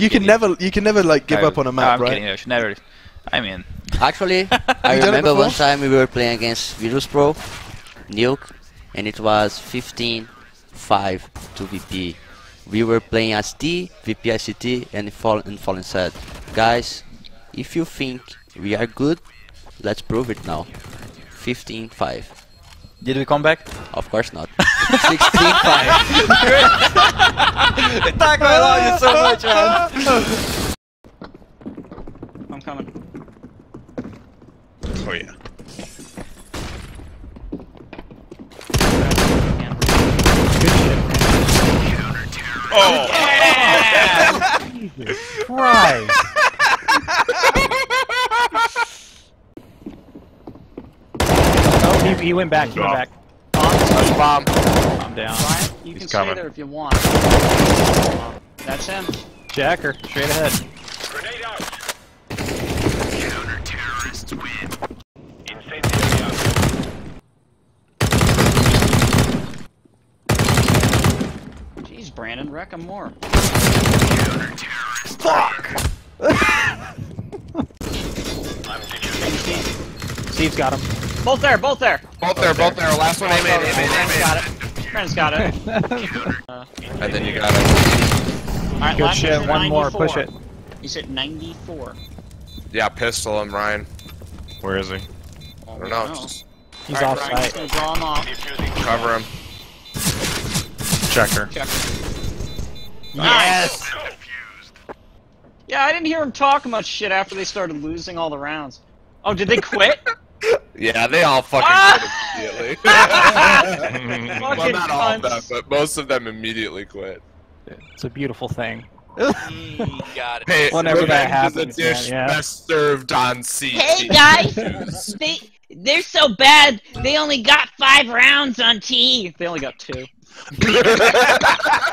You can never, you can never like give No, up on a no, map, I'm right? kidding. I never. I mean, Actually, I You done it remember one time we were playing against Virtus Pro, Nuke, and it was 15 5 to VP. We were playing as T, VP ICT, and Fallen, and Fallen said, Guys, if you think we are good, let's prove it now. 15 5. did we come back? Of course not. 16 5. Attack my love you so much, man. I'm coming. Oh yeah. Oh, oh. Christ. oh, he, he went back. He went back. touch bomb. I'm down. Brian, you He's can coming. stay there if you want. Um, that's him. Jacker, straight ahead. Grenade out! Counter terrorists win. Jeez, Brandon, wreck him more. Fuck! Steve's got him. Both there, both there. Both there, both there. Last one, aim, aim, aim, aim, Brandon's aim, got it. Brandon's got it. aim. And then you got it. Alright, Good shit. one's at One more. Push it. He's at 94. Yeah, pistol him, Ryan. Where is he? I don't know. Just He's Alright, off Brian's site. gonna draw him off. cover him. Checker. Check. Yes! Yeah, I didn't hear him talk much shit after they started losing all the rounds. Oh, did they quit? Yeah, they all fucking Ah! quit immediately. Well, Fucking not all of them, but most of them immediately quit. It's a beautiful thing. Mm, got it. Hey, Whenever that revenge is happens, a dish man, yeah. best served on CT. Hey guys, they they're so bad. They only got five rounds on T. They only got two.